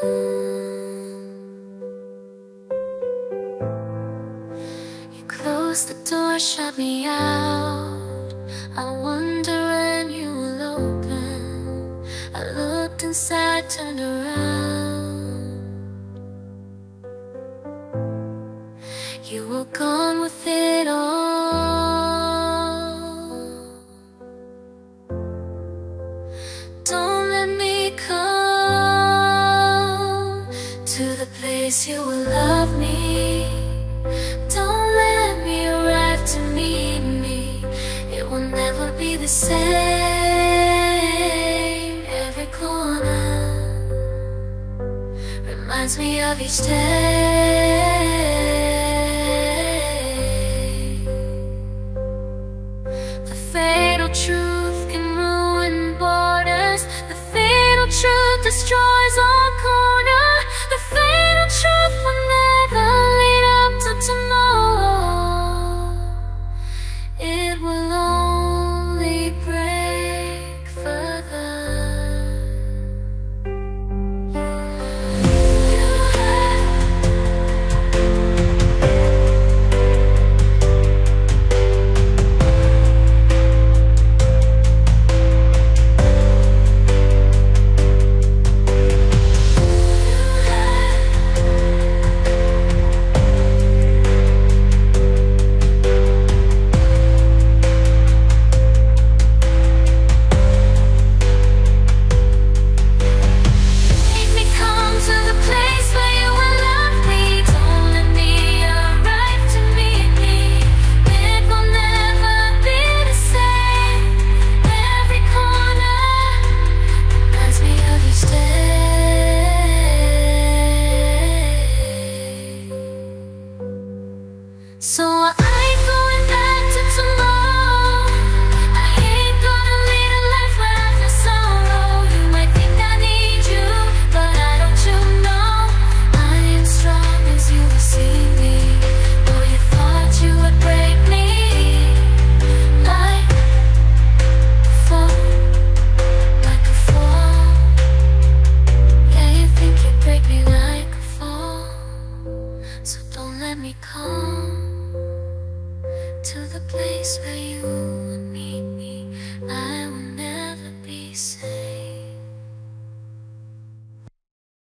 You closed the door, shut me out. I wonder when you will open. I looked inside, turned around. You were gone with it place you will love me. Don't let me arrive to meet me. It will never be the same. Every corner Reminds me of each day. come to the place where you and me.